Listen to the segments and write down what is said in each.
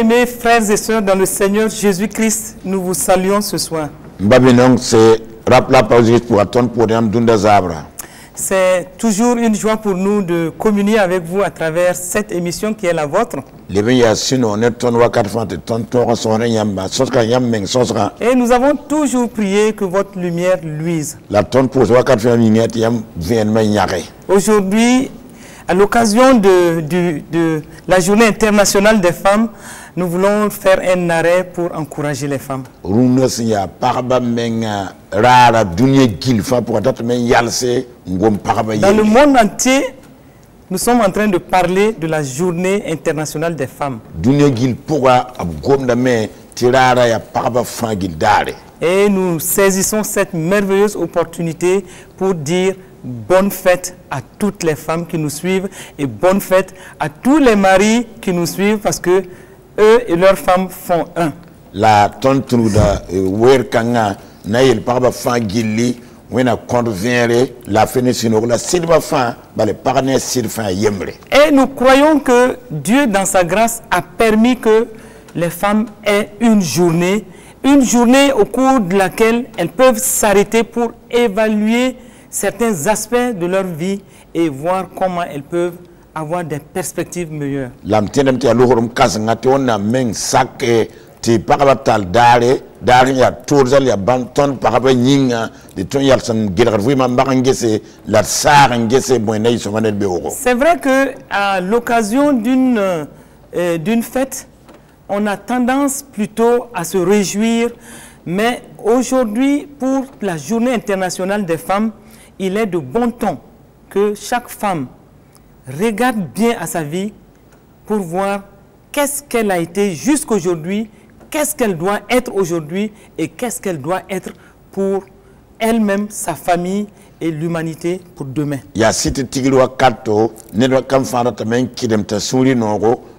Bien-aimés frères et sœurs dans le Seigneur Jésus-Christ, nous vous saluons ce soir. C'est toujours une joie pour nous de communier avec vous à travers cette émission qui est la vôtre. Et nous avons toujours prié que votre lumière luise. Aujourd'hui, à l'occasion de, la journée internationale des femmes, nous voulons faire un arrêt pour encourager les femmes. Dans le monde entier, nous sommes en train de parler de la journée internationale des femmes. Et nous saisissons cette merveilleuse opportunité pour dire bonne fête à toutes les femmes qui nous suivent et bonne fête à tous les maris qui nous suivent parce que eux et leurs femmes font un. La ton tunu da eh, wer kanga na yel parba wena vienre la la silva fa bale parne silfa yemre. Et nous croyons que Dieu, dans sa grâce, a permis que les femmes aient une journée, une journée au cours de laquelle elles peuvent s'arrêter pour évaluer certains aspects de leur vie et voir comment elles peuvent avoir des perspectives meilleures. lam meng la C'est vrai que à l'occasion d'une euh, d'une fête, on a tendance plutôt à se réjouir, mais aujourd'hui, pour la Journée internationale des femmes, il est de bon ton que chaque femme regarde bien à sa vie pour voir qu'est-ce qu'elle a été jusqu'aujourd'hui, qu'est-ce qu'elle doit être aujourd'hui et qu'est-ce qu'elle doit être pour elle-même, sa famille et l'humanité pour demain. to ned wa kam noogo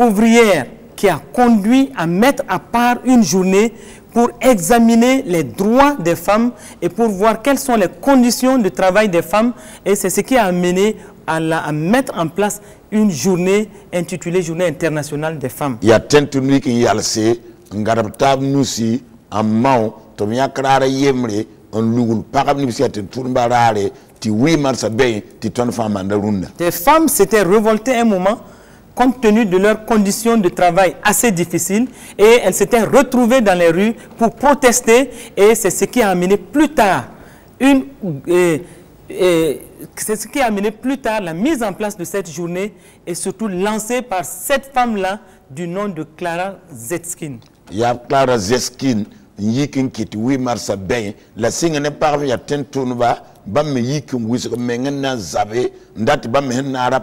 ouvrières qui a conduit à mettre à part une journée pour examiner les droits des femmes et pour voir quelles sont les conditions de travail des femmes. Et c'est ce qui a amené à, la- à mettre en place une journée intitulée Journée internationale des femmes. nusi mao fãa manda rũnnã Les femmes s'étaient révoltées un moment compte tenu de leurs conditions de travail assez difficiles et elles s'étaient retrouvées dans les rues pour protester et c'est ce qui a amené plus tard euh, euh, c'est ce qui a amené plus tard la mise en place de cette journée et surtout lancée par cette femme-là du nom de Clara Zetkin. yaa clara zeskin n yik n kɩ tɩ wɩɩ marsã bɛ la sɩngã ne pagb yaa tẽn tʋʋnba bãmb me yik n wɩsg meng n na n zabe n dat tɩ bãmb me sẽn naara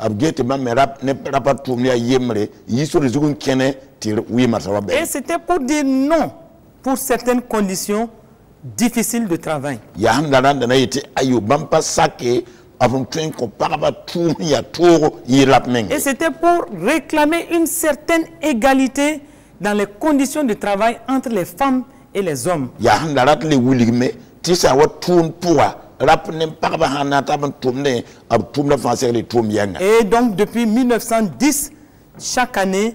rap- ne Et c'était pour dire non pour certaines conditions difficiles de travail. ayo sake menge Et c'était pour réclamer une certaine égalité dans les conditions de travail entre les femmes et les hommes. le rap ne pagba Et donc depuis 1910, chaque année,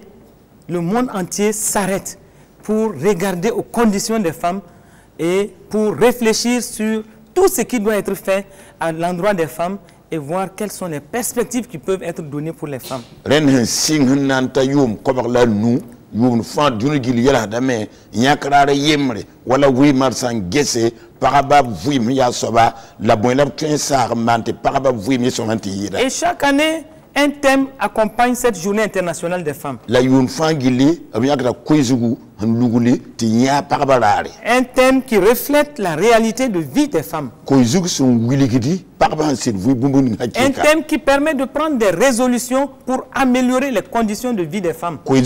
le monde entier s'arrête pour regarder aux conditions des femmes et pour réfléchir sur tout ce qui doit être fait à l'endroit des femmes et voir quelles sont les perspectives qui peuvent être données pour les femmes. la yʋʋmd fãa dũni gil yɛlsdame yãk raara yembre wala wɩɩ marsã n gese pagba vɩɩm yaa soaba la bõe la b tõe n saag n maan tɩ pagba vɩɩm yẽ sõma n tɩ yɩɩda Et chaque année, un thème accompagne cette journée internationale des femmes. la yʋʋm fãa gilli b yãkda koe zugu Un thème qui reflète la réalité de vie des femmes. Un thème qui permet de prendre des résolutions pour améliorer les conditions de vie des femmes. Mais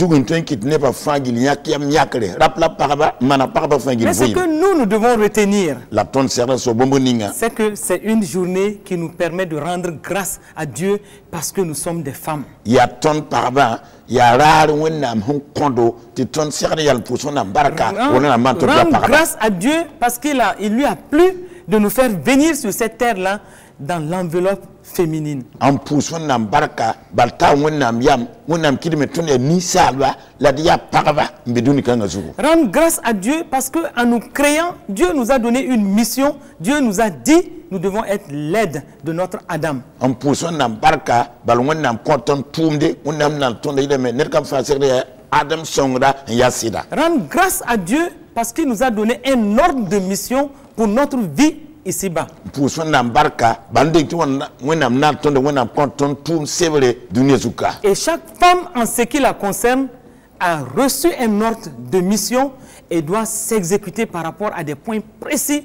ce que nous, nous devons retenir, c'est que c'est une journée qui nous permet de rendre grâce à Dieu parce que nous sommes des femmes. Yaa tõnd pagbã yaa raar wẽnnaam sẽn kõdo tɩ tõnd segd yɛl pʋʋs wẽnnaam barka Rend- wẽnnaam maan tõnd la rendre pagba grâce à Dieu parce qu'il a, il lui a plu de nous faire venir sur cette terre-là dans l'enveloppe féminine. n pʋʋs wẽnnaam barka bal taa wẽnnaam yam wẽnnaam kɩdme tõnd yaa ninsaalba la d yaa pagba n be dũni kãngã zugu Rendre grâce à Dieu parce qu'en nous créant, Dieu nous a donné une mission. Dieu nous a dit, nous devons être l'aide de notre Adam. Rendre grâce à Dieu parce qu'il nous a donné un ordre de mission pour notre vie ici-bas. Et chaque femme, en ce qui la concerne, a reçu un ordre de mission et doit s'exécuter par rapport à des points précis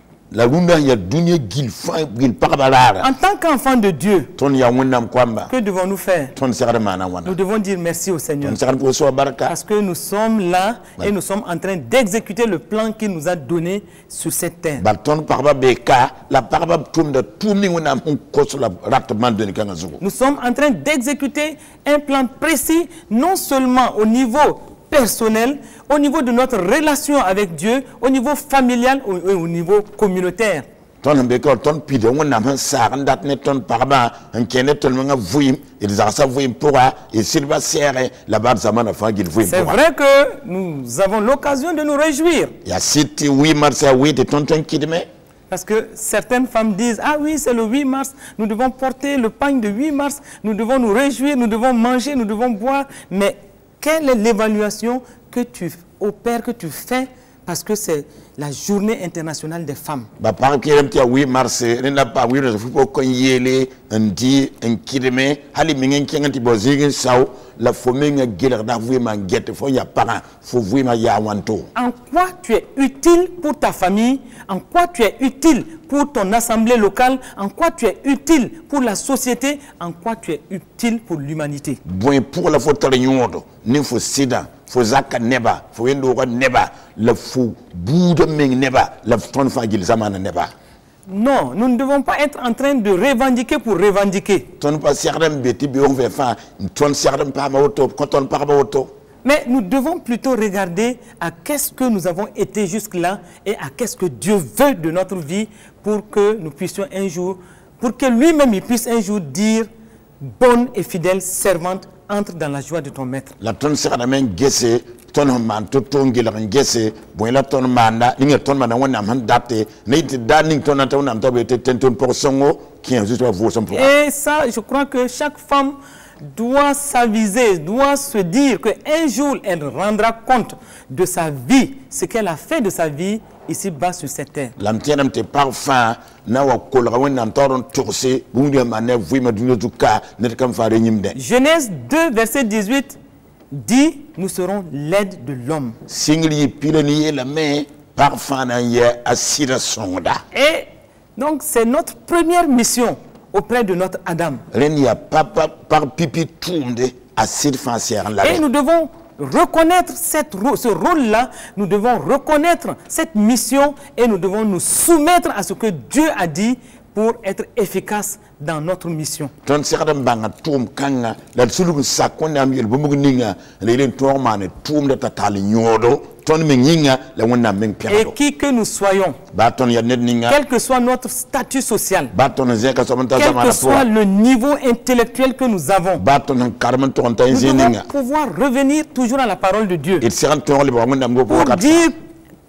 la en tant qu'enfants de Dieu, que devons-nous faire? Nous devons dire merci au Seigneur. Parce que nous sommes là et nous sommes en train d'exécuter le plan qu'il nous a donné sur cette terre. la la Nous sommes en train d'exécuter un plan précis, non seulement au niveau personnel, au niveau de notre relation avec Dieu, au niveau familial ou au niveau communautaire. sẽn be ka tõnd pida wẽnnaam sẽn saag n dat ne tõnd pagba n kẽ ne tõnd mengã vɩɩm d zagsã vɩɩm pʋga d sɩdba sɛɛgẽ la bad zamaana fãa gil vɩɩm C'est vrai que nous avons l'occasion de nous réjouir. yaa sɩd tɩ wɩɩmã d sã wɩɩ tɩ tõnd tõe n kɩdme Parce que certaines femmes disent, ah oui, c'est le 8 mars, nous devons porter le pagne de 8 mars, nous devons nous réjouir, nous devons manger, nous devons boire. Mais quelle est l'évaluation que tu opères, que tu fais? Parce que c'est la journée internationale des femmes. ba la fo fo En quoi tu es utile pour ta famille? En quoi tu es utile pour ton assemblée locale? En quoi tu es utile pour la société? En quoi tu es utile pour l'humanité? Pʋg la fo fo zaka neba fo neba. La fo neba la neba Non, nous ne devons pas être en train de revendiquer pour revendiquer. Mais nous devons plutôt regarder à qu'est-ce que nous avons été jusque-là et à qu'est-ce que Dieu veut de notre vie pour que nous puissions un jour, pour que lui-même il puisse un jour dire, bonne et fidèle servante, entre dans la joie de ton maître. la tõnd segdame n gese tõnd sẽn maan to-to n gilg n gese bõe la tõnd maanda ninga tõnd maanda wẽnnaam sẽn date ne yɩ tɩ daa ning tõnd na t'a wẽnnaam t'a be tɩ tẽn tõnd pʋg sõngo kẽ zut wa vʋʋsem pʋga Et ça, je crois que chaque femme doit s'aviser, doit se dire qu'un jour, elle rendra compte de sa vie, ce qu'elle a fait de sa vie ici-bas sur cette terre. na wa ne kam Genèse 2, verset 18 dit, nous serons l'aide de l'homme. Et donc, c'est notre première mission auprès de notre Adam. Et nous devons reconnaître cette, ce rôle-là, nous devons reconnaître cette mission et nous devons nous soumettre à ce que Dieu a dit pour être efficace dans notre mission. la yel ninga Et qui que nous soyons, ninga. quel que soit notre statut social, quel que soit le niveau intellectuel que nous avons, baa tõnd n karem n tog n ta n nous zĩ devons ninga. pouvoir revenir toujours à la parole de Dieu. Pour dire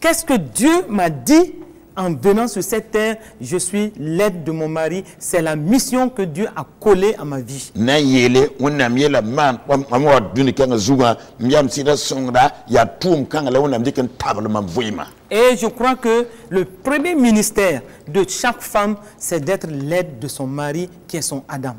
qu'est-ce que Dieu m'a dit en venant sur cette terre, je suis l'aide de mon mari. C'est la mission que Dieu a collée à ma vie. Et je crois que le premier ministère de chaque femme, c'est d'être l'aide de son mari, qui est son adam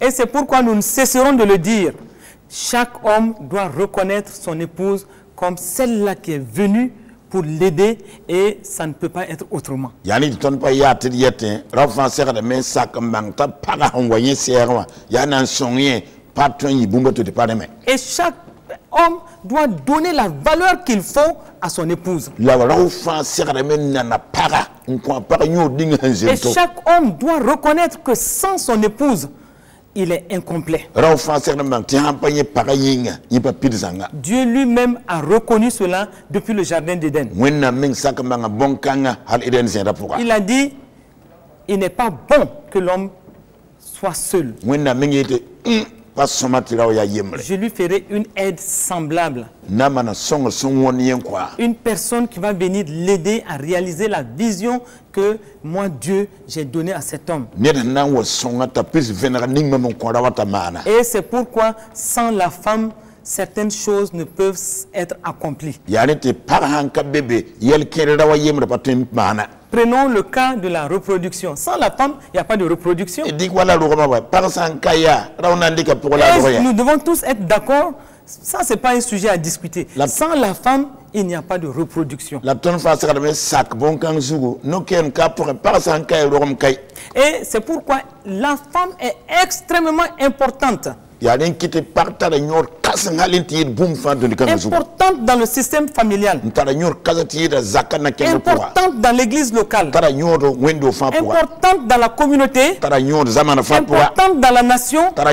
Et c'est pourquoi nous ne cesserons de le dire. Chaque homme doit reconnaître son épouse comme celle-là qui est venue pour l'aider et ça ne peut pas être autrement. pa sak t'a Et chaque homme doit donner la valeur qu'il faut à son épouse. la nana Et chaque homme doit reconnaître que sans son épouse, il est incomplet. Dieu lui-même a reconnu cela depuis le jardin d'Éden. Il a dit, il n'est pas bon que l'homme soit seul. Wẽnnaam meng yetɩ "Mm, pa sõma tɩ rao yaa yembre Je lui ferai une aide semblable. na Une personne qui va venir l'aider à réaliser la vision que moi, Dieu, j'ai donnée à cet homme. t'a wa t'a maana Et c'est pourquoi, sans la femme, certaines choses ne peuvent être accomplies. wa Prenons le cas de la reproduction. Sans la femme, il n'y a pas de reproduction. Et nous devons tous être d'accord? Ça, ce n'est pas un sujet à discuter. La- Sans la femme, il n'y a pas de reproduction. Et c'est pourquoi la femme est extrêmement importante. Importante dans le système familial. tara Importante dans l'église locale. tara Importante dans la communauté. tara zamana Importante dans la nation. tara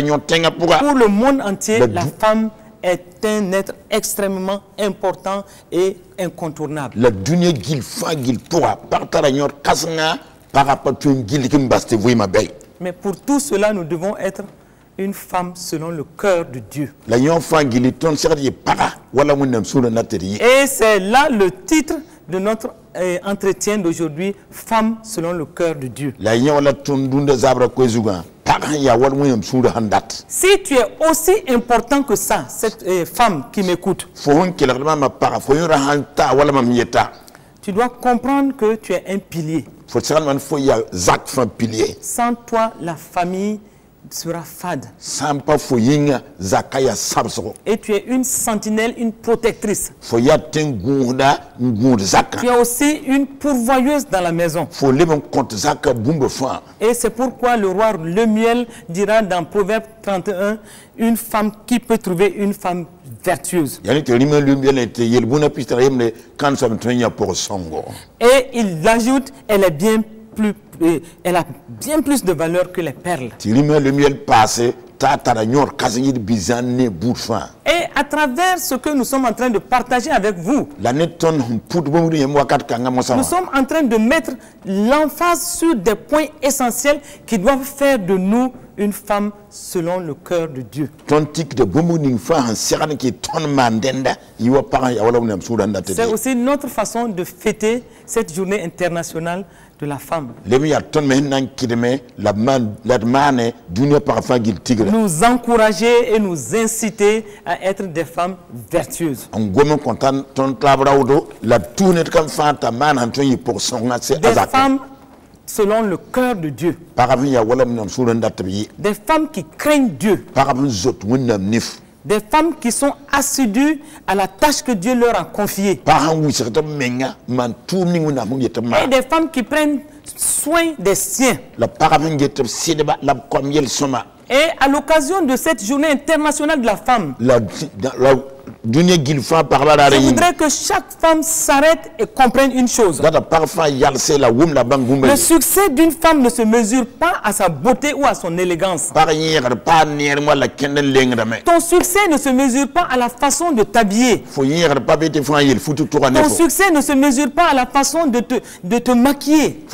Pour le monde entier, la femme est un être extrêmement important et incontournable. la dũniyã gill fãa gill pʋga pag tara yõod kãsengã pagã pa tõe n gilg n bas tɩ vɩɩmã bɛy Mais pour tout cela, nous devons être une femme selon le cœur de Dieu. Et c'est là le titre de notre euh, entretien d'aujourd'hui, Femme selon le cœur de Dieu. dat Si tu es aussi important que ça, cette euh, femme qui m'écoute, tu dois comprendre que tu es un pilier. Sans toi, la famille sera fade. Et tu es une sentinelle, une protectrice. Tu es aussi une pourvoyeuse dans la maison. Et c'est pourquoi le roi Lemuel dira dans Proverbe 31, une femme qui peut trouver une femme vertueuse? Et il ajoute, elle est bien plus, elle a bien plus de valeur que les perles. Et à travers ce que nous sommes en train de partager avec vous, nous sommes en train de mettre l'emphase sur des points essentiels qui doivent faire de nous une femme selon le cœur de Dieu. C'est aussi notre façon de fêter cette journée internationale de la femme. Nous encourager et nous inciter à être des femmes vertueuses. Des femmes selon le cœur de Dieu. Des femmes qui craignent Dieu. Des femmes qui sont assidues à la tâche que Dieu leur a confiée. Et des femmes qui prennent soin des siens. Et à l'occasion de cette journée internationale de la femme, je voudrais que chaque femme s'arrête et comprenne une chose. Le succès d'une femme ne se mesure pas à sa beauté ou à son élégance. Ton succès ne se mesure pas à la façon de t'habiller. Ton succès ne se mesure pas à la façon de te, de te maquiller.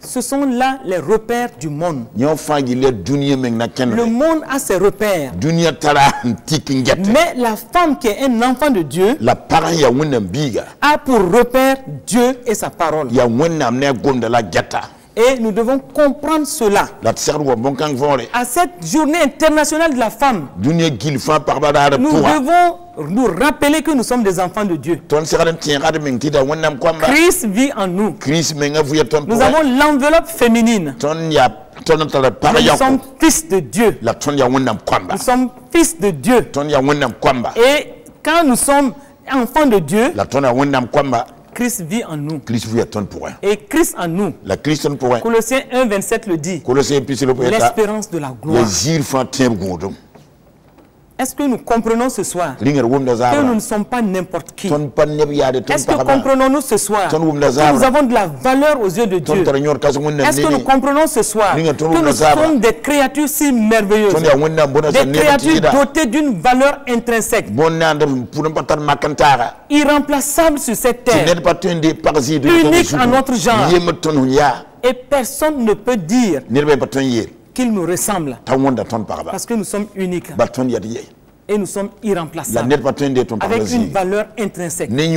Ce sont là les repères du monde. Le monde a ses repères. Mais la femme qui est un enfant de Dieu a pour repère Dieu et sa parole. Et nous devons comprendre cela. À cette journée internationale de la femme, nous devons nous rappeler que nous sommes des enfants de Dieu. Christ vit en nous. Nous avons l'enveloppe féminine. Nous sommes fils de Dieu. Nous sommes fils de Dieu. Et quand nous sommes enfants de Dieu, Christ vit en nous. vɩa tõnd pʋgẽ Et Christ en nous. la kirist tõnd pʋgẽ Colossiens 1, 27 le dit. L'espérance de la gloire. Est-ce que nous comprenons ce soir que nous ne sommes pas n'importe qui Est-ce que comprenons-nous ce soir que nous avons de la valeur aux yeux de Dieu Est-ce que nous comprenons ce soir que nous sommes des créatures si merveilleuses Des créatures dotées d'une valeur intrinsèque, irremplaçables sur cette terre. Unique en notre genre. Et personne ne peut dire qu'il nous ressemble. Parce que nous sommes uniques. Ye et nous sommes la irremplaçables avec une valeur intrinsèque. Dieu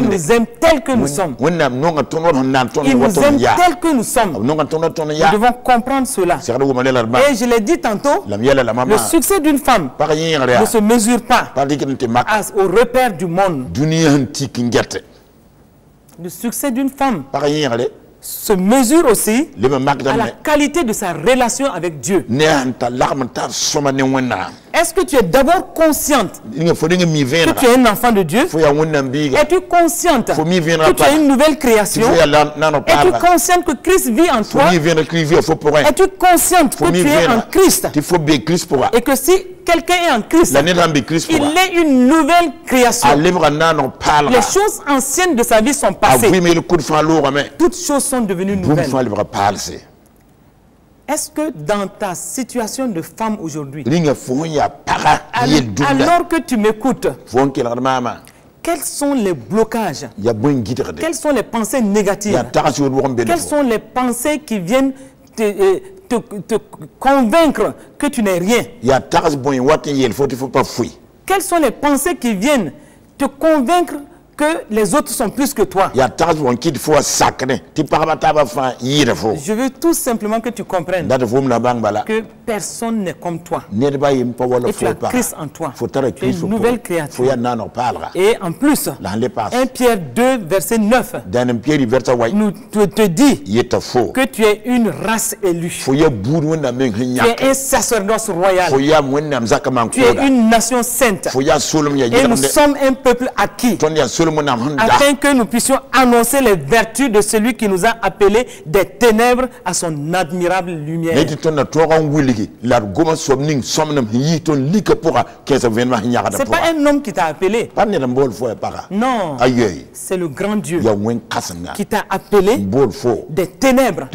nous aime tels que nous sommes. Il nous aime tels que nous sommes. n Nous devons comprendre cela. Et je l'ai dit tantôt, le succès d'une femme ne se mesure pas au repère du monde. Le succès d'une femme se mesure aussi à la qualité de sa relation avec Dieu. Est-ce que tu es d'abord consciente que tu es un enfant de Dieu? Es-tu consciente que tu es une nouvelle création? Es-tu consciente que Christ vit en toi? Es-tu consciente que tu es en Christ? Et que si quelqu'un est en Christ, il est une nouvelle création. Les choses anciennes de sa vie sont passées. loogame Toutes choses sont devenues nouvelles. Est-ce que dans ta situation de femme aujourd'hui, alors que tu m'écoutes, quels sont les blocages? Quelles sont les pensées négatives? Quelles sont les pensées qui viennent te, euh, te- te convaincre que tu n'es rien? Quelles sont les pensées qui viennent te convaincre que les autres sont plus que toi Je veux tout simplement que tu comprennes que personne n'est comme toi. Et tu as Christ en toi. Tu es une nouvelle créature. Et en plus, la sẽn le paas 1 Pierre 2, verset 9, dãn n pieri vɛrsa wa nous te, te dit que tu es une race élue. Tu es un sacerdoce royal. Tu es une nation sainte. Et nous sommes un peuple acquis. Afin que nous puissions annoncer les vertus de celui qui nous a appelés des ténèbres à son admirable lumière. C'est pas un homme qui t'a appelé. Non. C'est le grand Dieu qui t'a appelé des ténèbres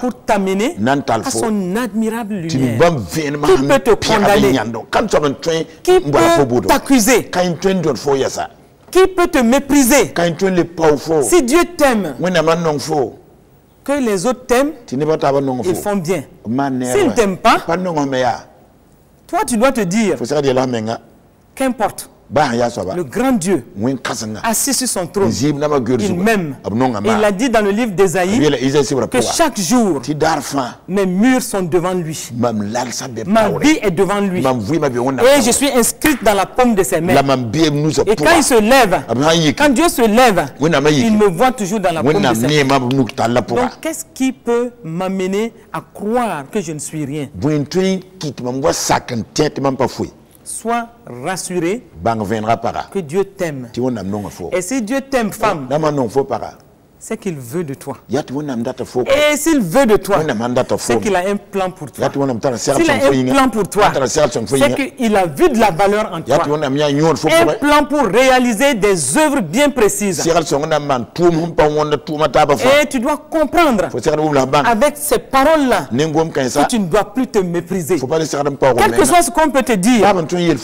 pour t'amener à son admirable lumière. Qui peut te condamner? Qui peut t'accuser Qui peut te mépriser Si Dieu t'aime, que les autres t'aiment, ils fo font bien. S'ils wɛ. t'aiment pas, yaa toi tu dois te dire, menga qu'importe, le grand Dieu assis sur son trône, il m'aime. il a dit dans le livre d'Ésaïe que chaque jour, mes murs sont devant lui. Ma vie est devant lui. Et je suis inscrite dans la paume de ses mains. Et quand il se lève, quand Dieu se lève, il me voit toujours dans la paume de ses mains. Donc, qu'est-ce qui peut m'amener à croire que je ne suis rien? Sois rassuré que Dieu t'aime. Et si Dieu t'aime, femme, c'est qu'il veut de toi. Et s'il veut de toi, c'est qu'il a un plan pour toi. S'il a un plan pour toi, c'est qu'il a vu de la valeur en toi. Un plan pour réaliser des œuvres bien précises. Et tu dois comprendre avec ces paroles-là que tu ne dois plus te mépriser. Quel que soit ce qu'on peut te dire,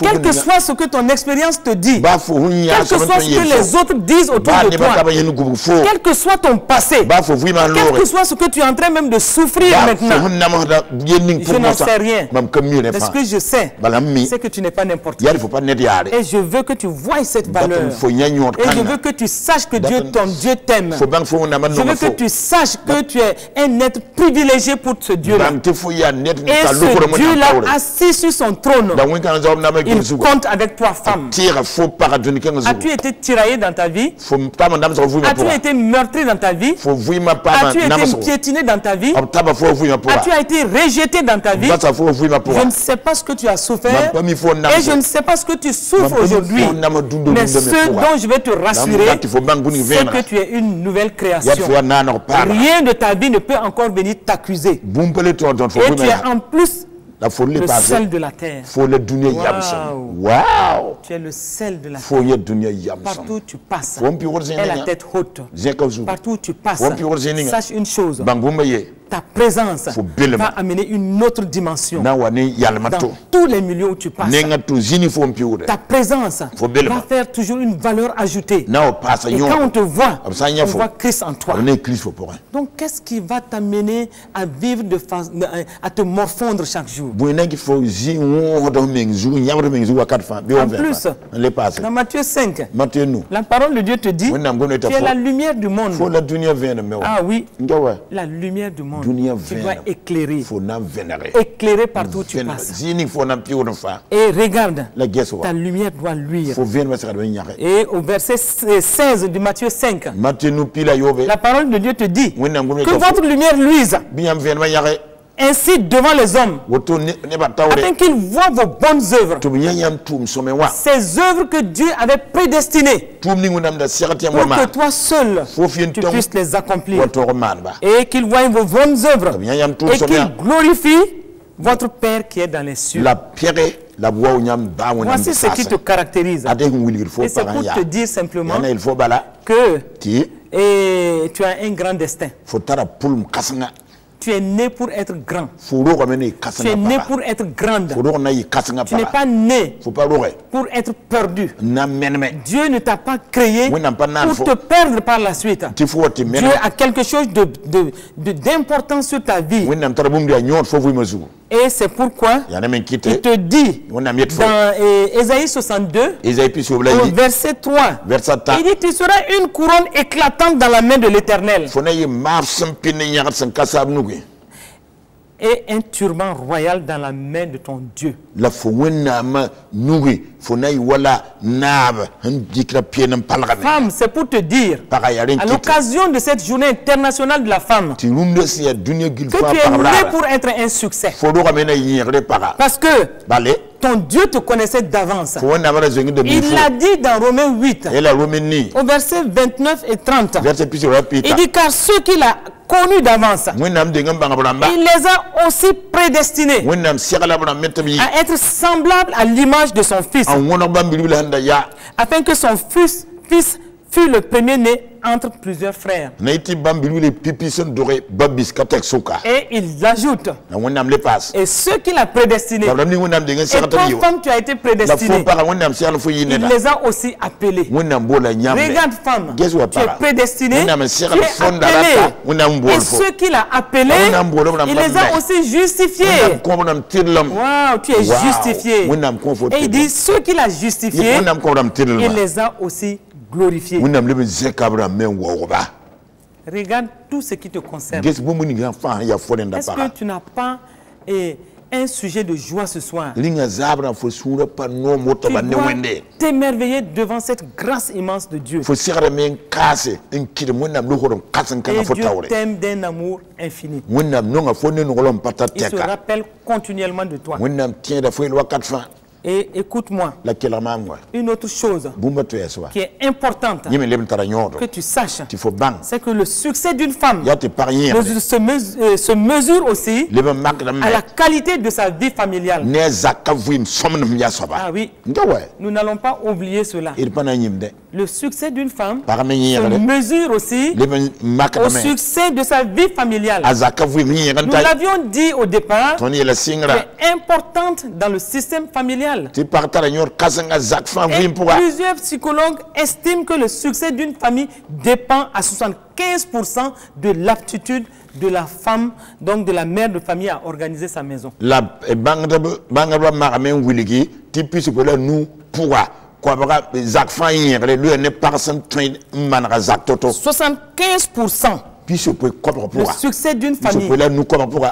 quel que soit ce que ton expérience te dit, quel que soit ce que les autres disent autour de toi, quel que soit ton passé, ba fo vui ma quel que soit ce que tu es en train même de souffrir ba fo maintenant, Je n'en sais rien. mais ce que je sais, mi c'est que tu n'es pas n'importe qui. Et je veux que tu voies cette valeur. Et je veux que tu saches que Dieu, ton Dieu t'aime. Je veux que tu saches que tu es un être privilégié pour ce Dieu-là. Et ce Dieu-là, assis sur son trône, il compte avec toi, femme. As-tu été tiraillé dans ta vie? As-tu été meurtri dans ta vie As-tu été piétiné dans ta vie? Pour As-tu été rejeté dans ta vie? Je ne sais pas ce que tu as souffert et je ne sais pas ce que tu souffres aujourd'hui. ma- ma- ma- ma- Mais ma- ce dont je vais te rassurer, c'est que tu es une nouvelle création. Rien de ta vie ne peut encore venir t'accuser. Et tu es en plus la fo le sel de la terre. dunia Wow. yamson wow Tu es le sel de la terre. dunia yamson Partout où tu passes, aie la zeninga tête haute. Partout où tu passes, zeninga. sache une chose. Ta présence va amener une autre dimension. Dans tous les milieux où tu passes. Ta présence va faire toujours une valeur ajoutée. Et quand on te voit, on voit Christ en toi. Donc, qu'est-ce qui va t'amener à vivre de fa- à te morfondre chaque jour? En plus, on le passe Dans Matthieu 5, Matthieu nous. la parole de Dieu te dit Tu es la lumière du monde. Ah oui, la lumière du monde. Tu dois éclairer. Éclairer partout où tu passes. Et regarde, ta lumière doit luire. Et au verset 16 de Matthieu 5, Matthieu nous pila yobe la parole de Dieu te dit que votre lumière luise ainsi devant les hommes, afin qu'ils voient vos bonnes œuvres, ces œuvres que Dieu avait prédestinées pour que toi seul, tu puisses les accomplir. Et qu'ils voient vos bonnes œuvres. Et qu'ils glorifient votre Père qui est dans les cieux. Voici ce qui te caractérise. Et c'est pour te dire simplement que et tu as un grand destin. Tu es né pour être grand. Tu es né pour être grande. Tu n'es pas né pour être perdu. Dieu ne t'a pas créé pour te perdre par la suite. Dieu a quelque chose de- de- de- d'important sur ta vie. Et c'est pourquoi il te dit dans euh, Ésaïe 62, Isaïe puis sur la au verset 3, verset ta il dit Tu seras une couronne éclatante dans la main de l'Éternel et un turban royal dans la main de ton Dieu. La fo wonnam nugi fo na yi wala naab han dikra pienam palgame. Femme, c'est pour te dire, à l'occasion de cette journée internationale de la femme, ti rumde si ya dunia gil que fa tu es né pour être un succès. fo do kamena yigre para. Parce que ton Dieu te connaissait d'avance. Il l'a dit dans Romains 8, et la romeni au verset 29 et 30. verset puis sur la pita Il dit car ceux qu'il a connus d'avance, il les a aussi prédestinés à être semblables à l'image de son fils, afin que son fils, fils fût le premier-né entre plusieurs frères. Et il ajoute, na wonnam le passe et ceux qu'il a prédestinés, et toi, femme, tu as été la fo prédestiné, para wonnam segala fo il les a aussi appelés. Regarde, femme, tu es para? prédestiné, Wonnam tu es appelé. Et ceux qu'il a appelés, wonnam il les a aussi justifiés. Waouh, tu es Wow. justifié. Et il dit, ceux qu'il a justifiés, il les a aussi wogoba Regarde tout ce qui te concerne. Est-ce que tu n'as pas eh, un sujet de joie ce soir? Tu dois t'émerveiller devant cette grâce immense de Dieu. Et Dieu t'aime d'un amour infini. Il se rappelle continuellement de toi. Et écoute-moi, une autre chose qui est importante. Que tu saches, c'est que le succès d'une femme mesure- se, euh, se mesure aussi à la qualité de sa vie familiale. Ah oui, nous n'allons pas oublier cela. Le succès d'une femme se mesure aussi au succès de sa vie familiale. Nous l'avions dit au départ, tõnd yɛla sɩngra est importante dans le système familial. Et plusieurs psychologues estiment que le succès d'une famille dépend à 75% de l'aptitude de la femme, donc de la mère de famille à organiser sa maison. la bãngdbã magame n wilgi tɩ pisg la nu pʋga koabga zak fãa yẽgre loya ne pag sẽn tõe n manega zak to-to 75%. pisg pʋɩ kobg Le succès d'une famille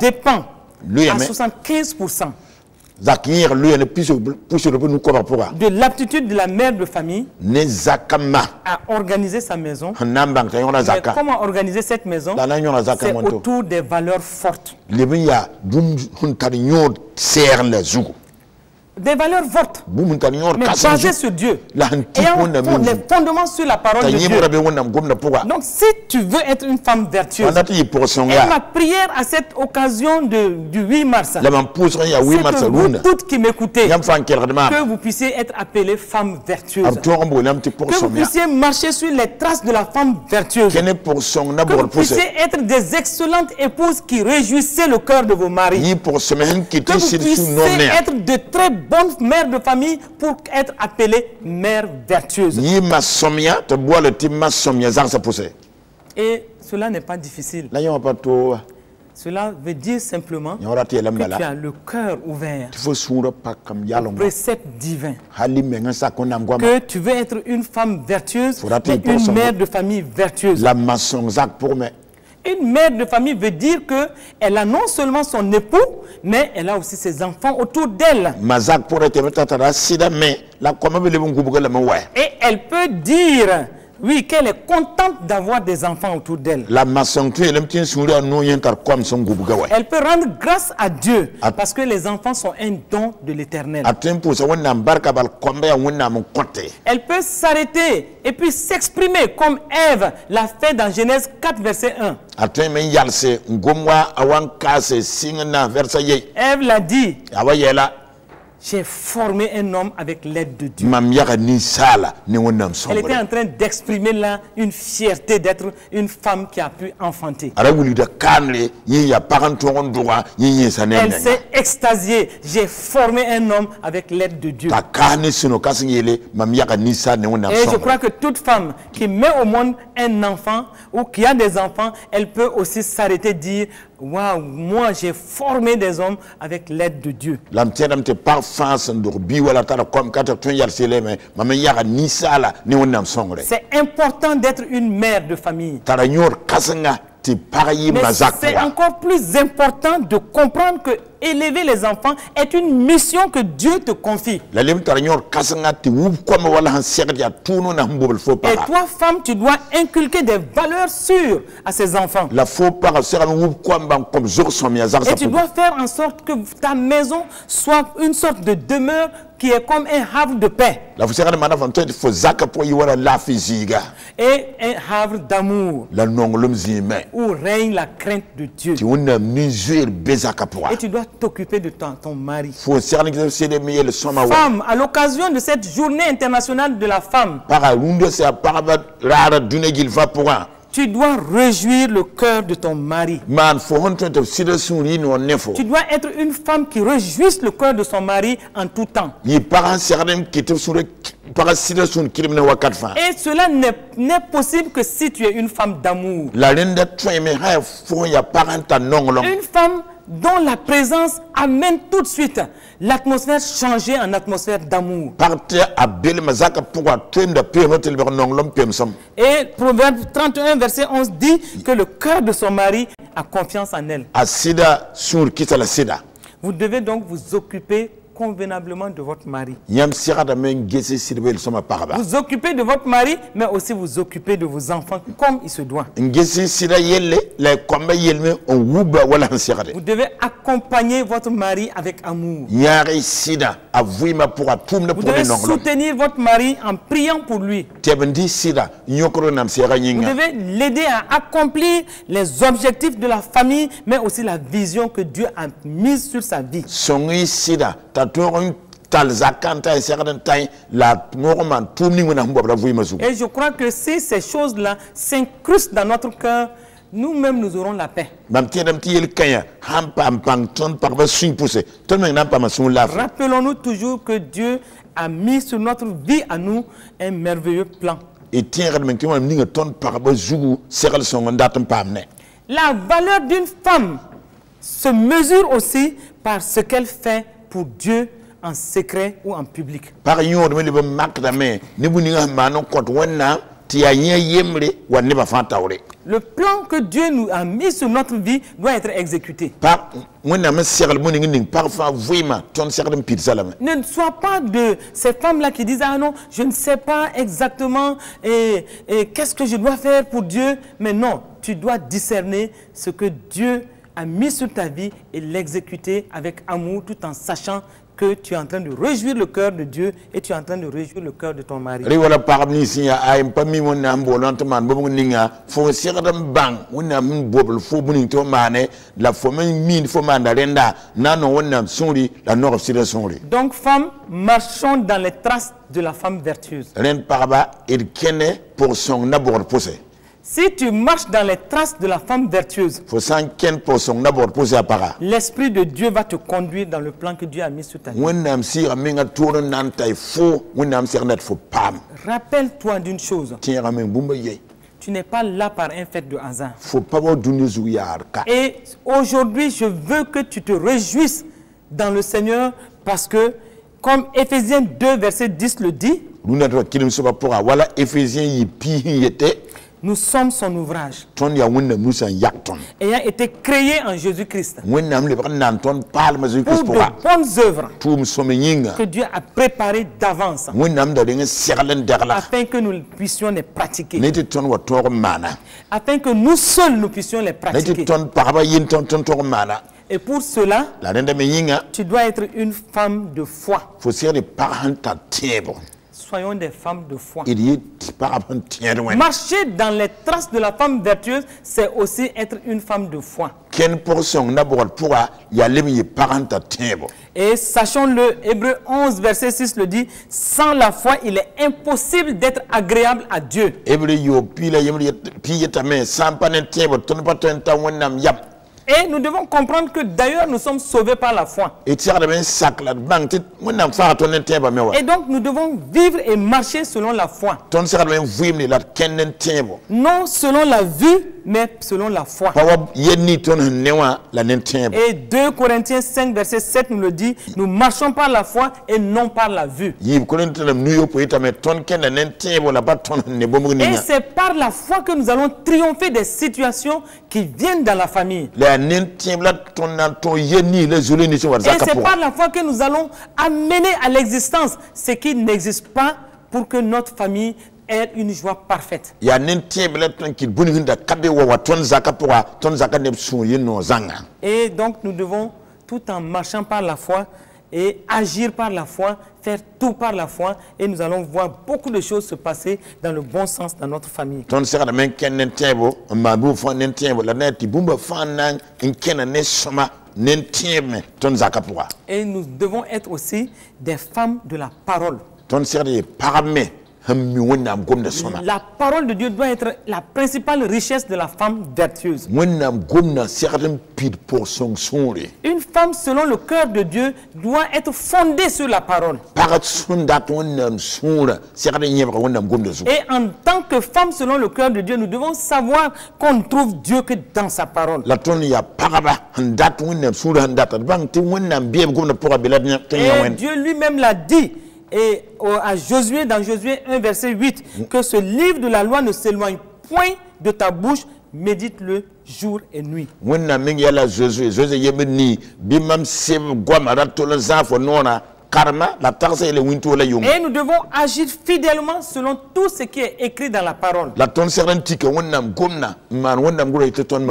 dépend Lui, à mais- 75% zak yẽgr loya ne pisg pʋ nu kobg pʋga de l'aptitude de la mère de famille ne à organiser sa maison. zaka. Comment organiser cette maison? C'est autour des valeurs fortes. la Des valeurs fortes, mais basées sur Dieu. me les fondements sur la parole de Dieu. Donc, si tu veux être une femme vertueuse, et ma prière à cette occasion de, du 8 mars, c'est que vous toutes qui m'écoutez, que vous puissiez être n boolame tɩ Que vous puissiez marcher sur les traces de la femme vertueuse. Que vous puissiez être des excellentes épouses qui réjouissaient le cœur de vos maris. Que vous puissiez être de très bonnes mères de famille pour être ma-sõmya zagsã pʋse Et cela n'est pas difficile. Cela veut dire simplement que tu as le cœur ouvert, yalengã précepte divin. Que tu veux être une femme vertueuse, mais une mère de famille vertueuse. Une mère de famille veut dire qu'elle a non seulement son époux, mais elle a aussi ses enfants autour d'elle. Et elle peut dire, oui, qu'elle est contente d'avoir des enfants autour d'elle. Elle peut rendre grâce à Dieu Ah. parce que les enfants sont un don de l'éternel. Elle peut s'arrêter et puis s'exprimer comme Ève l'a fait dans Genèse 4, verset 1. a tõe me n yalse n gom wa a wa n kaase sɩng n na vɛrsa yei Ève l'a dit, a wa yɛɛla j'ai formé un homme avec l'aide de Dieu. Elle était en train d'exprimer là une fierté d'être une femme qui a pu enfanter. Elle s'est extasiée. J'ai formé un homme avec l'aide de Dieu. Et je crois que toute femme qui met au monde un enfant ou qui a des enfants, elle peut aussi s'arrêter dire Waouh, moi j'ai formé des hommes avec l'aide de Dieu. C'est important d'être une mère de famille. C'est encore plus important de comprendre que élever les enfants est une mission que Dieu te confie. Et toi, femme, tu dois inculquer des valeurs sûres à ces enfants. Et tu dois faire en sorte que ta maison soit une sorte de demeure qui est comme un havre de paix. Et un havre d'amour. Où règne la crainte de Dieu. Et tu dois t'occuper de ton, ton mari. Femme, à l'occasion de cette journée internationale de la femme, tu dois réjouir le cœur de ton mari. fo Tu dois être une femme qui réjouisse le cœur de son mari en tout temps. Et cela n'est possible que si tu es une femme d'amour. Une femme dont la présence amène tout de suite l'atmosphère changée en atmosphère d'amour. Et Proverbe 31, verset 11 dit que le cœur de son mari a confiance en elle. Vous devez donc vous occuper convenablement de votre mari. Vous occupez de votre mari, mais aussi vous occupez de vos enfants comme il se doit. Vous devez accompagner votre mari avec amour. Vous devez soutenir votre mari en priant pour lui. Vous devez l'aider à accomplir les objectifs de la famille, mais aussi la vision que Dieu a mise sur sa vie. T'a n Et je crois que si ces choses-là s'incrustent dans notre cœur, nous-mêmes nous aurons la paix. Rappelons-nous toujours que Dieu a mis sur notre vie à nous un merveilleux plan. La valeur d'une femme se mesure aussi par ce qu'elle fait pour Dieu en secret ou en public. pag yõodme leb n makdame ne bu ninga sẽn maan n kõt wẽnnaam tɩ yaa yẽ yembre wa nebã fãa taoore Le plan que Dieu nous a mis sur notre vie doit être exécuté. pag wẽnnaam n segl bõe ning ning pag fãa vɩɩmã tõnd segd n pid salame Ne sois pas de ces femmes-là qui disent Ah non, je ne sais pas exactement et, et qu'est-ce que je dois faire pour Dieu. Mais non, tu dois discerner ce que Dieu a mis sur ta vie et l'exécuter avec amour tout en sachant que tu es en train de réjouir le cœur de Dieu et tu es en train de réjouir le cœur de ton mari. ay ninga fo fo la fo fo Donc, femmes, marchons dans les traces de la femme vertueuse. Si tu marches dans les traces de la femme vertueuse, l'Esprit de Dieu va te conduire dans le plan que Dieu a mis sur ta vie. Rappelle-toi d'une chose, tu n'es pas là par un fait de hasard. Et aujourd'hui, je veux que tu te réjouisses dans le Seigneur parce que, comme Éphésiens 2, verset 10 le dit, nous sommes son ouvrage, ayant été créés en Jésus-Christ. Pour de bonnes œuvres que Dieu a préparées d'avance afin que nous puissions les pratiquer. Afin que nous seuls nous puissions les pratiquer. Et pour cela, tu dois être une femme de foi. Soyons des femmes de foi. Marcher dans les traces de la femme vertueuse, c'est aussi être une femme de foi. Et sachons-le, Hébreu 11, verset 6 le dit, sans la foi, il est impossible d'être agréable à Dieu. Et nous devons comprendre que d'ailleurs, nous sommes sauvés par la foi. Et donc, nous devons vivre et marcher selon la foi. Non selon la vue, mais selon la foi. Et 2 Corinthiens 5, verset 7 nous le dit, nous marchons par la foi et non par la vue. Et c'est par la foi que nous allons triompher des situations qui viennent dans la famille. Et c'est par la foi que nous allons amener à l'existence ce qui n'existe pas pour que notre famille ait une joie parfaite. Et donc nous devons, tout en marchant par la foi et agir par la foi, faire tout par la foi, et nous allons voir beaucoup de choses se passer dans le bon sens dans notre famille. Et nous devons être aussi des femmes de la parole. La parole de Dieu doit être la principale richesse de la femme vertueuse. Une femme selon le cœur de Dieu doit être fondée sur la parole. Et en tant que femme selon le cœur de Dieu, nous devons savoir qu'on ne trouve Dieu que dans sa parole. Et Dieu lui-même l'a dit et à Josué, dans Josué 1, verset 8, que ce livre de la loi ne s'éloigne point de ta bouche, médite-le jour et nuit. Et nous devons agir fidèlement selon tout ce qui est écrit dans la parole. la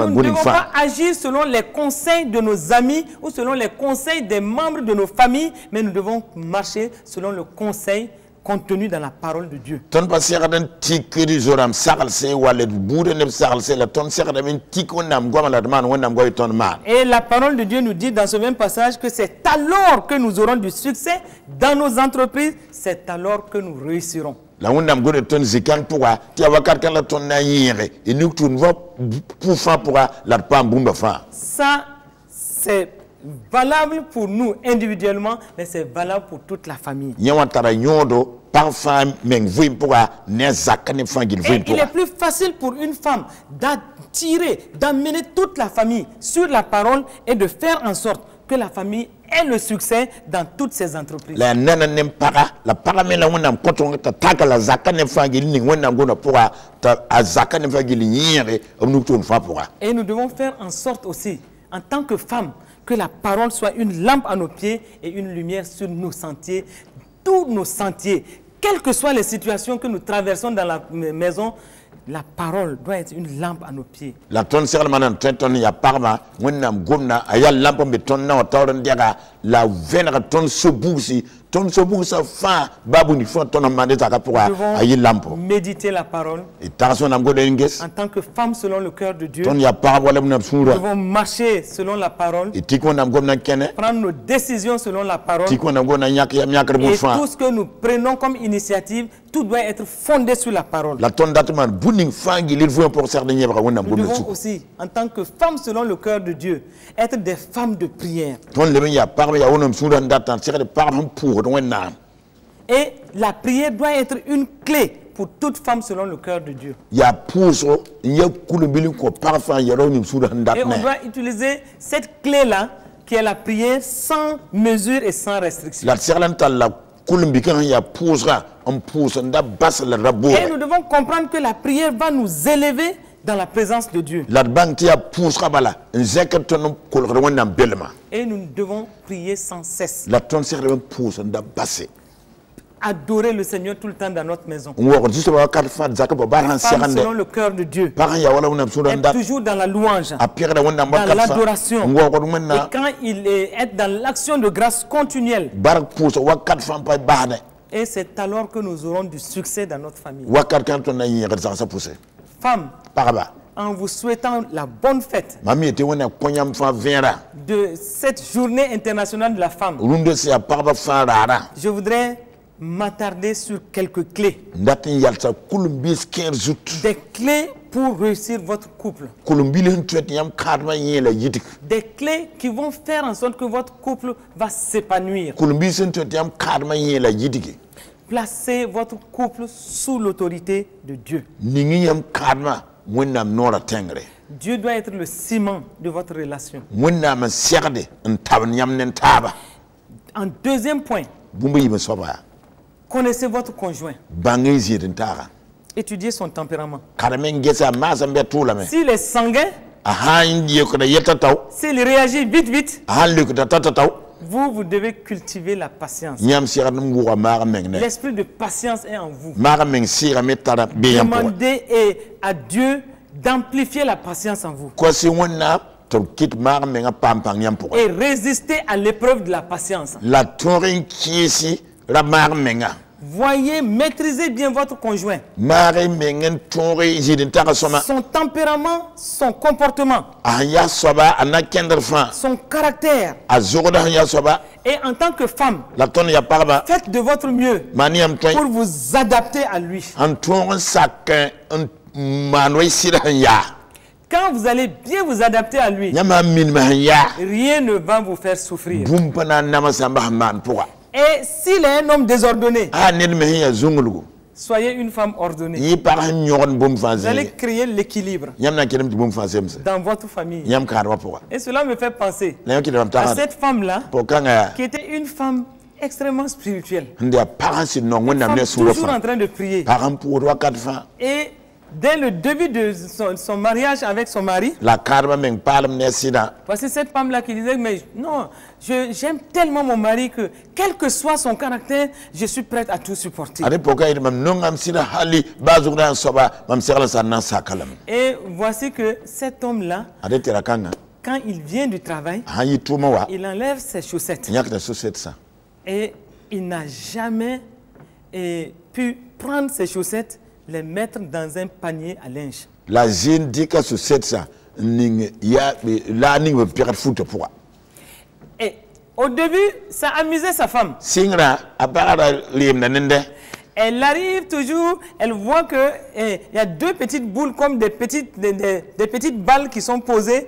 Nous ne devons pas agir selon les conseils de nos amis ou selon les conseils des membres de nos familles, mais nous devons marcher selon le conseil contenues dans la parole de Dieu. ton la la Et la parole de Dieu nous dit dans ce même passage que c'est alors que nous aurons du succès dans nos entreprises, c'est alors que nous réussirons. la la va la Ça, c'est valable pour nous individuellement, mais c'est valable pour toute la famille. Et il est plus facile pour une femme d'attirer, d'amener toute la famille sur la parole et de faire en sorte que la famille ait le succès dans toutes ses entreprises. Et nous devons faire en sorte aussi, en tant que femmes, que la parole soit une lampe à nos pieds et une lumière sur nos sentiers, tous nos sentiers. Quelles que soient les situations que nous traversons dans la maison, la parole doit être une lampe à nos pieds. la dɛga la vẽnega tõnd so-bugsi tõnd so-bugsã fãa babundi fãa tõnd n maande zakã pʋga Nous devons a yɩ lampo méditer la parole. Y tags wẽnnaam gode n ges en tant que femmes selon le cœur de Dieu. pagb wala wẽnnaam Nous sũurã devons marcher selon la parole, y tɩk wẽnnaam gomdã n kẽne prendre nos décisions selon la parole. tɩk wẽnnaam gomdã n yãk yam yãkd bʋ Et tout ce que nous prenons comme initiative, tout doit être fondé sur la parole. la tõnd dat n maan bũ-ning fãa gilli d vũã pʋg segd n yẽbga wẽnnaam Nous gomdã devons suk aussi, en tant que femmes selon le cœur de Dieu, être des femmes de prière. tõnd leb n yaa Et la prière doit être une clé pour toute femme selon le cœur de Dieu. Et on doit utiliser cette clé-là, qui est la prière sans mesure et sans restriction. Et nous devons comprendre que la prière va nous élever dans la présence de Dieu. Et nous devons prier sans cesse. Adorer le Seigneur tout le temps dans notre maison. selon le cœur de Dieu. Être toujours dans la louange. Dans l'adoration. Et quand il est être dans l'action de grâce continuelle, et c'est alors que nous aurons du succès dans notre famille. wakat en vous souhaitant la bonne fête de cette journée internationale de la femme, je voudrais m'attarder sur quelques clés. Des clés pour réussir votre couple. Des clés qui vont faire en sorte que votre couple va s'épanouir. Placez votre couple sous l'autorité de Dieu. Dieu doit être le ciment de votre relation. En deuxième point, connaissez votre conjoint. Étudiez son tempérament. S'il est sanguin, s'il réagit vite, vite, vous, vous devez cultiver la patience. L'esprit de patience est en vous. Demandez et à Dieu d'amplifier la patience en vous. Et résister à l'épreuve de la patience. la Voyez, maîtrisez bien votre conjoint. Son tempérament, son comportement, son caractère. Et en tant que femme, faites de votre mieux pour vous adapter à lui. Quand vous allez bien vous adapter à lui, rien ne va vous faire souffrir. Et s'il est un homme désordonné, a ned me sẽn yaa zũnglgu soyez une femme ordonnée. Vous allez créer l'équilibre dans votre famille. Et cela me fait penser à cette femme-là yaa qui était une femme extrêmement spirituelle. wẽnnaam Femme toujours en train de prier. Et dès le début de son, son mariage avec son mari, voici cette femme-là qui disait, mais non, j'aime tellement mon mari que quel que soit son caractère, je suis prête à tout supporter. Et voici que cet homme-là, quand il vient du travail, il enlève ses chaussettes. Et il n'a jamais et puis prendre ses chaussettes, les mettre dans un panier à linge. la ning ya la futa pour au début, ça amusait sa femme. singra Elle arrive toujours, elle voit que eh, il y a deux petites boules comme des petites, des, des- des petites balles qui sont posées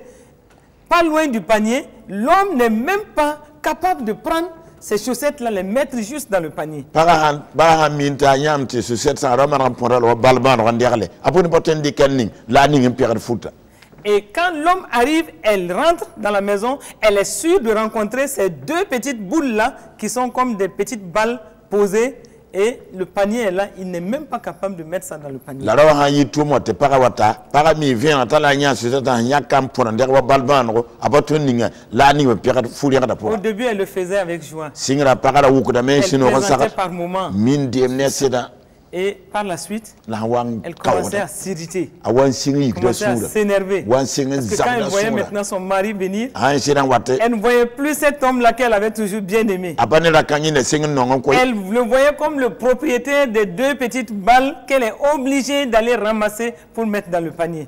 pas loin du panier. L'homme n'est même pas capable de prendre ces chaussettes-là, les mettre juste dans le panier. para Et quand l'homme arrive, elle rentre dans la maison, elle est sûre de rencontrer ces deux petites boules-là qui sont comme des petites balles posées et le panier est là, il n'est même pas capable de mettre ça dans le panier. la rawa te para wata para mi nya nya kam wa balban ro abato Au début, elle le faisait avec joie. singra para wuku da men Elle sino ko présentait sa par min seda Et par la suite, elle commençait à s'irriter, commençait à s'énerver. Parce que quand elle voyait maintenant son mari venir, watte elle ne voyait plus cet homme-là qu'elle avait toujours bien aimé. koy Elle le voyait comme le propriétaire des deux petites balles qu'elle est obligée d'aller ramasser pour mettre dans le panier.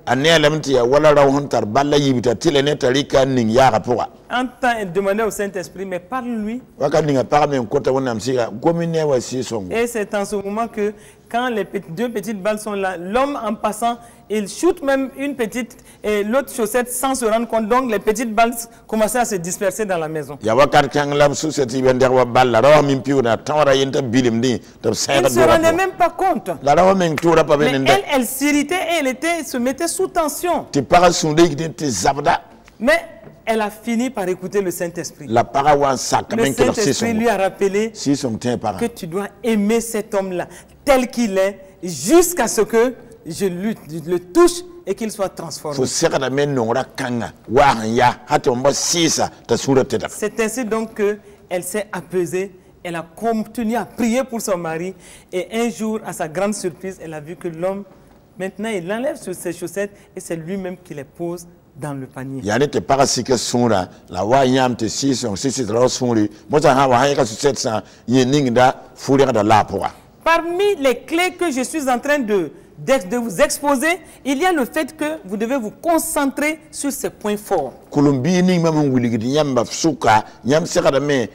Ane lamti ya wala raw hontar balla yibita tile ne tarika ning ya pour En temps, elle demandait au Saint-Esprit, mais parle-lui. Et c'est en ce moment que, quand les deux petites balles sont là, l'homme en passant, il shoot même une petite et l'autre chaussette sans se rendre compte. Donc les petites balles commençaient à se disperser dans la maison. sayra ne se rendait même pas compte. Mais elle, elle s'irritait et elle était, se mettait sous tension. Mais elle a fini par écouter le Saint-Esprit. la sak Le Saint-Esprit lui a rappelé que tu dois aimer cet homme-là tel qu'il est jusqu'à ce que je le touche et qu'il soit transformé. C'est ainsi donc qu'elle s'est apaisée. Elle a continué à prier pour son mari. Et un jour, à sa grande surprise, elle a vu que l'homme, maintenant, il enlève sur ses chaussettes et c'est lui-même qui les pose dans le panier. yani te para sika sura la wa yam te si song si si tra suri mo ta ha wa ka su set sa ye ning da furi da la Parmi les clés que je suis en train de, de vous exposer, il y a le fait que vous devez vous concentrer sur ces points forts. kulumbi ning ma mun wuli gidi yam ba suka yam sekada me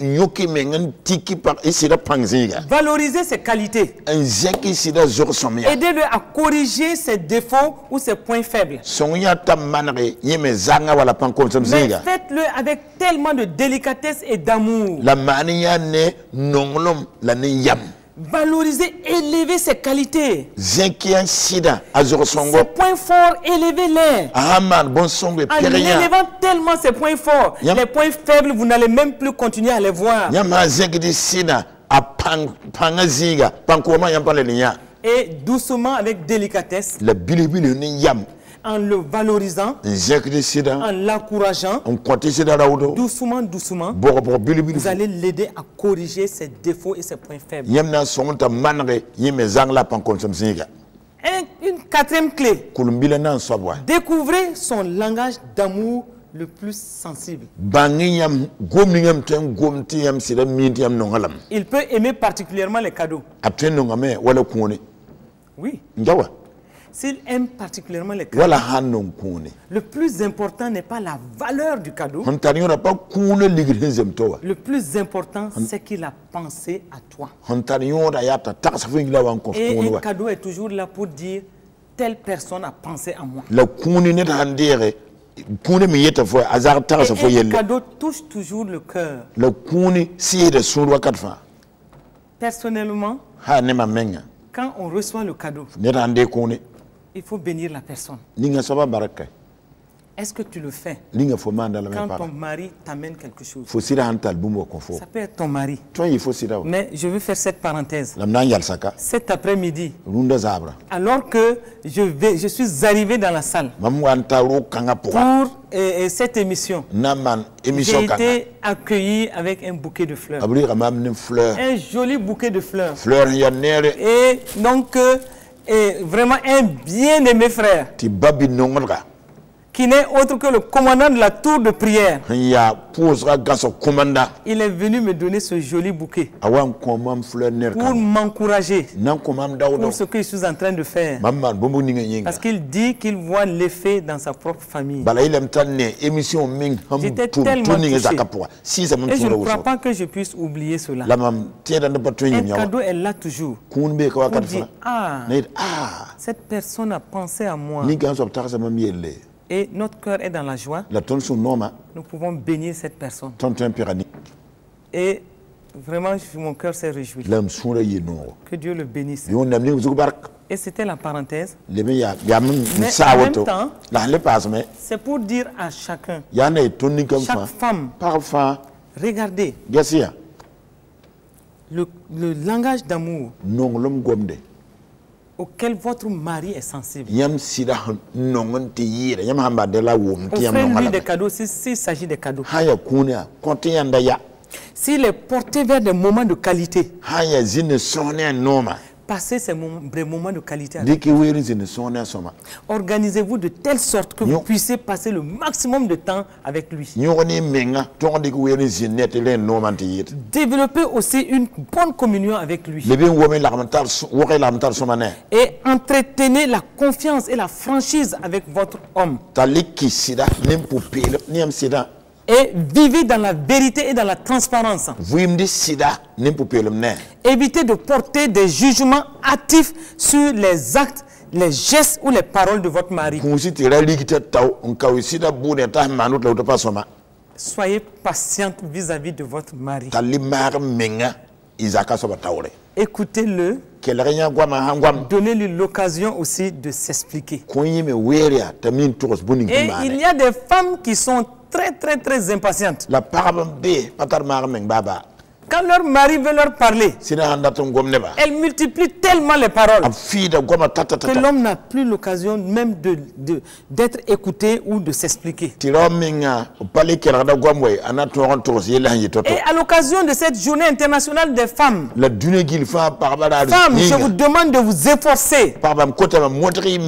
nyoki me ngan tiki par isira pangziga Valoriser ses qualités. en zeki sida zor somya Aidez-le à corriger ses défauts ou ses points faibles. sonya tam manre yeme zanga wala pan kom sam Mais ziga faites-le avec tellement de délicatesse et d'amour. la maniya ne nonglom la ne yam Valorisez, élevez ses qualités. zekiyan sida azor songo Ses points forts, élevez-les. ahaman bon songo En élevant tellement ses points forts, Yam. les points faibles, vous n'allez même plus continuer à les voir. yama zegidi sida a pan panga ziga pan koma yam pale niya Et doucement, avec délicatesse, la bilibili yam en le valorisant, en l'encourageant, doucement, doucement, vous allez l'aider à corriger ses défauts et ses points faibles. Un- une quatrième clé, découvrez son langage d'amour le plus sensible. Il peut aimer particulièrement les cadeaux. Oui, s'il aime particulièrement les cadeaux, hanon le plus important n'est pas la valeur du cadeau. towa Le plus important, c'est qu'il a pensé à toi. yata wan Et un cadeau est toujours là pour dire telle personne a pensé à moi. la kuni net handere kuni mi yeta fo azar taksa fo Et un yelle cadeau touche toujours le cœur. la katfa Personnellement, ha ne ma menga quand on reçoit le cadeau, il faut bénir la personne. Est-ce que tu le fais quand ton mari t'amène quelque chose? Ça peut être ton mari. Mais je veux faire cette parenthèse. Cet après-midi, alors que je, vais, je suis arrivé dans la salle. Pour euh, euh, cette émission, j'ai été accueilli avec un bouquet de fleurs. Un joli bouquet de fleurs. Et donc, euh, et vraiment un bien-aimé frère. Ti babi nongolga qui n'est autre que le commandant de la tour de prière. Il est venu me donner ce joli bouquet a wa n kõ mam fleur ned pour m'encourager pour ce que je suis en train de faire. Parce qu'il dit qu'il voit l'effet dans sa propre famille. J'étais tellement touché. Et je ne crois pas que je puisse oublier cela. Un cadeau est là toujours. ah, na yet a cette personne a pensé à moi. Et notre cœur est dans la joie. Nous pouvons bénir cette personne. Et vraiment, mon cœur s'est réjoui. Que Dieu le bénisse. Et c'était la parenthèse. Mais en même temps- C'est pour dire à chacun, chaque femme, regardez. Le, le langage d'amour auquel votre mari est sensible. yãmb sɩda sẽn nong n tɩ yɩɩda yãmb sãn baa la wʋm tɩ yãmb nonga Offrez-lui la des cadeaux si- s'il s'agit des cadeaux. sã n yaa kũune yaa kõt yãnda ya S'il est porté vers des moments de qualité, passez ces moments, de qualité. Organisez-vous de telle sorte que vous puissiez passer le maximum de temps avec lui. Développez aussi une bonne communion avec lui. Et entretenez la confiance et la franchise avec votre homme. Et vivez dans la vérité et dans la transparence. Évitez de porter des jugements hâtifs sur les actes, les gestes ou les paroles de votre mari. Soyez patiente vis-à-vis de votre mari. Écoutez-le. Donnez-lui l'occasion aussi de s'expliquer. Et il y a des femmes qui sont très, très, très impatientes. la pagb n be pa Quand leur mari veut leur parler, elles multiplient tellement les paroles. Que l'homme n'a plus l'occasion même de- d'être écouté ou de s'expliquer. Et à l'occasion de cette journée internationale des femmes, femmes, je vous demande de vous efforcer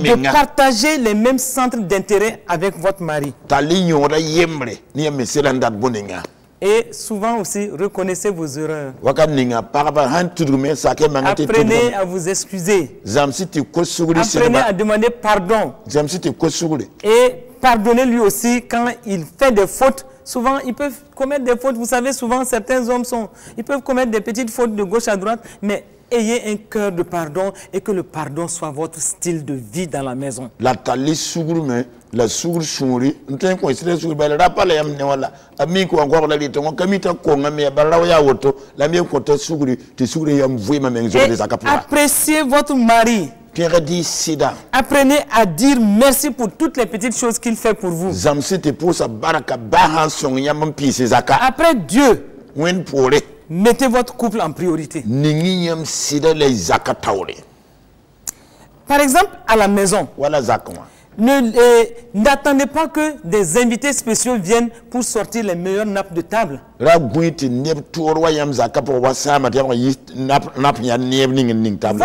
de partager les mêmes centres d'intérêt avec votre mari. Et souvent aussi, reconnaissez vos erreurs. Apprenez à vous excuser. Apprenez à demander pardon. Et pardonnez lui aussi quand il fait des fautes. Souvent, ils peuvent commettre des fautes. Vous savez, souvent, certains hommes sont, ils peuvent commettre des petites fautes de gauche à droite, mais ayez un cœur de pardon et que le pardon soit votre style de vie dans la maison. la t'a le sugr me la sugr sũuri n tõe n kõ sɩda sugr bala ra pa la yãmb ne wala a mi kõ gog la rɩtẽ wã ka mi t'a konga me bara ra wa yaa woto la me kõ t'a tɩ sugr yãmb vɩɩmã meng Et zogde zakã pʋga appréciez votre mari. pẽg dɩ sɩda Apprenez à dire merci pour toutes les petites choses qu'il fait pour vous. zãmsɩ tɩ pʋʋsa barka ba sãn sõng yãmb n piise zaka Après Dieu, wẽnd poore mettez votre couple en priorité. Par exemple, à la maison, n'attendez pas que des invités spéciaux viennent pour sortir les meilleures nappes de table.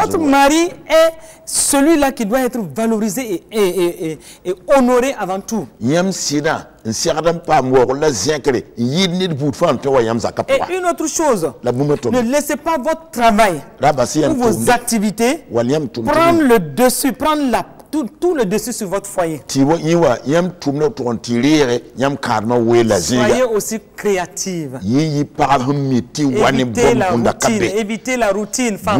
Votre mari est celui-là qui doit être valorisé et, et- et- et- et honoré avant tout. Et une autre chose, ne laissez pas votre travail ou vos activités prendre le dessus, prendre la, tout, tout le dessus sur votre foyer. Soyez aussi créative. Évitez la routine, évitez la routine, femme.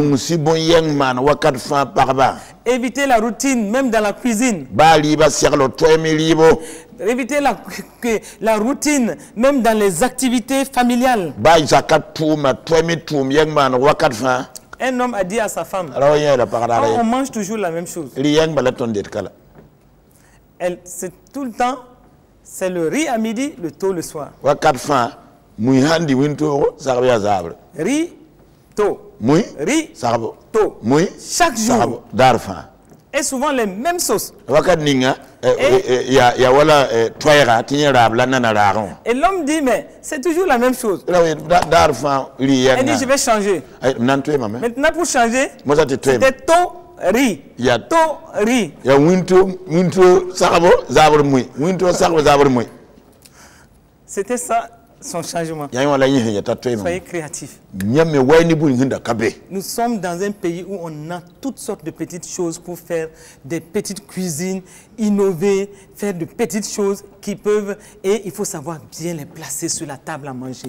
Évitez la routine, même dans la cuisine. Évitez la routine, même dans les activités familiales. Un homme a dit à sa femme, raara on, mange toujours la même chose. Elle, c'est tout le temps, c'est le riz à midi, le tôt le soir. Riz, tôt. Riz, tôt. Chaque jour. Et souvent les mêmes sauces. eh, eh, eh, eh, Et l'homme dit, mais c'est toujours la même chose. Elle dit, je vais changer. toeemame Maintenant, pour changer, c'était tôt ri. Ya- To ri. ya winto winto sagabo zabar muy winto sagabo zabar muy C'était ça son changement. Soyez créatifs. Nous sommes dans un pays où on a toutes sortes de petites choses pour faire des petites cuisines, innover, faire de petites choses qui peuvent, et il faut savoir bien les placer sur la table à manger.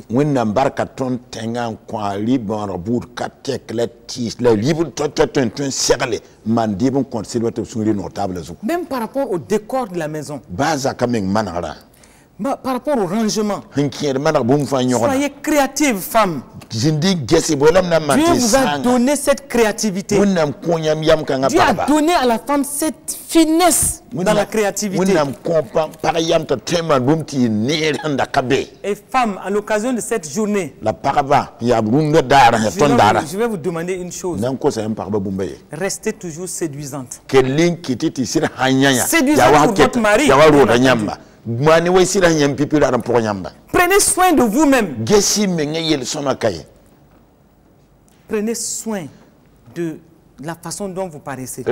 Même par rapport au décor de la maison, par rapport au rangement. Soyez n maan Dieu vous a donné cette créativité. Dieu a donné à la femme cette finesse dans la créativité. Et femmes, à l'occasion de cette journée, je vais, je vais vous demander une chose. Restez toujours séduisante. kell n kɩtɩ tɩ sɩd sã n yã yã Séduisant yaa wa pour votre mari, Prenez soin de vous-même. Prenez soin de la façon dont vous paraissez.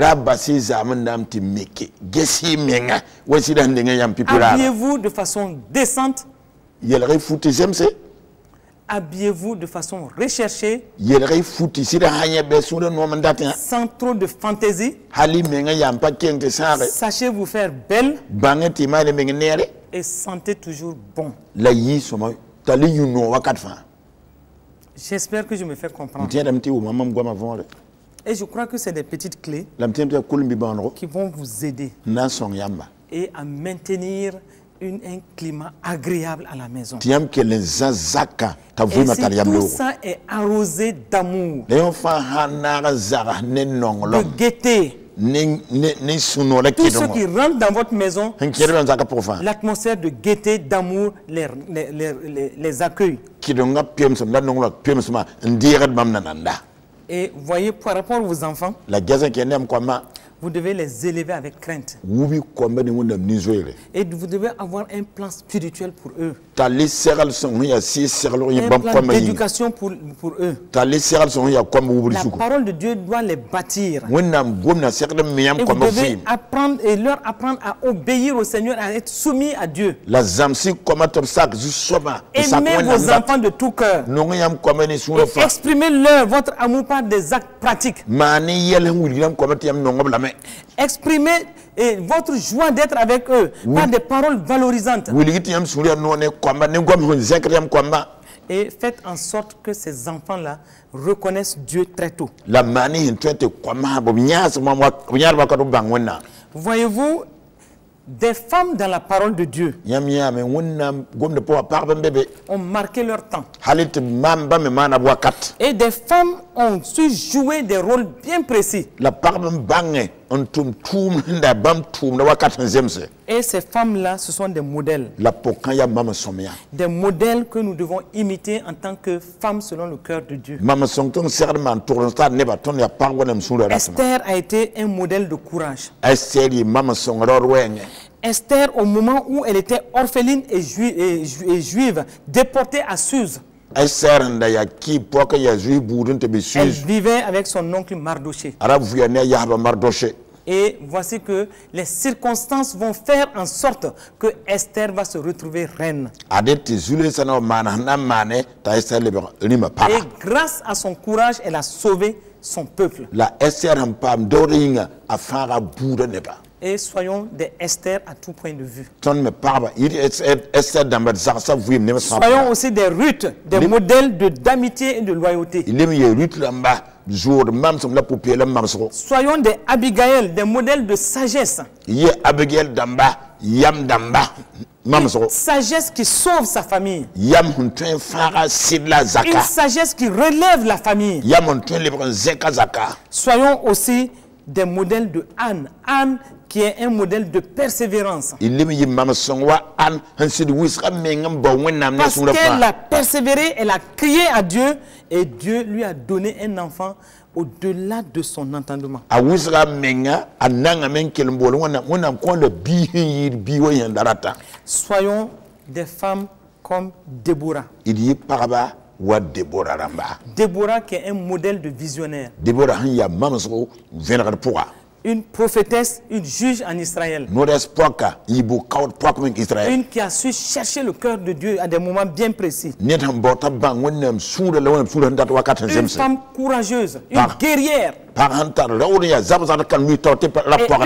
Habillez-vous de façon décente. yelg y fu tɩ zemse Habillez-vous de façon recherchée, sans trop de fantaisie. Sachez vous faire belle. Et sentez toujours bon. J'espère que je me fais comprendre. Et je crois que c'est des petites clés qui vont vous aider. Et à maintenir une- un climat agréable à la maison. Et tout ça est arrosé d'amour, de gaieté, tout ce qui rentre dans votre maison, l'atmosphère de gaieté, d'amour les, les, les, les- accueille. Et voyez, par rapport aux enfants, vous devez les élever avec crainte. Et vous devez avoir un plan spirituel pour eux, un plan d'éducation pour, pour eux. La parole de Dieu doit les bâtir. Et vous devez apprendre et leur apprendre à obéir au Seigneur, à être soumis à Dieu. Aimez vos enfants de tout cœur. Exprimez-leur votre amour par des actes pratiques. Exprimez eh, votre joie d'être avec eux. Par des paroles valorisantes. Et faites en sorte que ces enfants-là reconnaissent Dieu très tôt. Voyez-vous, des femmes dans la parole de Dieu yãmb yãame wẽnnaam gomda pʋga pagb n be be ont marqué leur temps. Et des femmes ont su jouer des rôles bien précis. Et ces femmes-là, ce sont des modèles. Des modèles que nous devons imiter en tant que femmes selon le cœur de Dieu. Esther a été un modèle de courage. Esther, au moment où elle était orpheline et, jui- et ju- et juive, déportée à Suse, elle vivait avec son oncle Mardoché. Et voici que les circonstances vont faire en sorte que Esther va se retrouver reine. Et grâce à son courage, elle a sauvé son peuple. la ɛsɛr Et soyons des Esther à tout point de vue. Soyons aussi des Ruth, des modèles de- d'amitié et de loyauté. Soyons des Abigail, des modèles de sagesse. Sagesse qui sauve sa famille. Une sagesse qui relève la famille. Soyons aussi des modèles de Anne. Anne qui est un modèle de persévérance. y Parce qu'elle a persévéré, elle a crié à Dieu et Dieu lui a donné un enfant au-delà de son entendement. a a Soyons des femmes comme Déborah. d yɩ pagba wa debora ramba Déborah qui est un modèle de visionnaire, ya mamso vẽnegd pʋga une prophétesse, une juge en Israël, une qui a su chercher le cœur de Dieu à des moments bien précis, une femme courageuse, une guerrière, et